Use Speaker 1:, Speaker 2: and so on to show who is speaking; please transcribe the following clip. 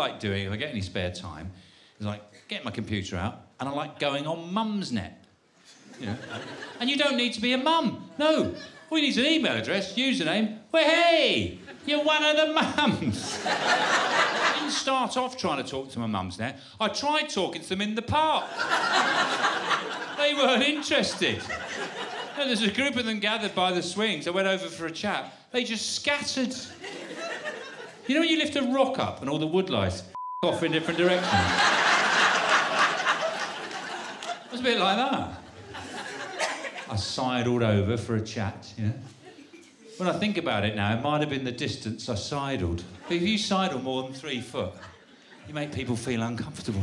Speaker 1: like doing if I get any spare time is like get my computer out and I like going on Mumsnet. You know? and you don't need to be a mum. No. All you need is an email address, username. Well, hey, you're one of the mums. I didn't start off trying to talk to my mums now. I tried talking to them in the park. they weren't interested. And there's a group of them gathered by the swings. I went over for a chat. They just scattered. You know when you lift a rock up and all the woodlice off in different directions? it was a bit like that. I sidled over for a chat, you know. When I think about it now, it might have been the distance I sidled. But if you sidle more than three foot, you make people feel uncomfortable.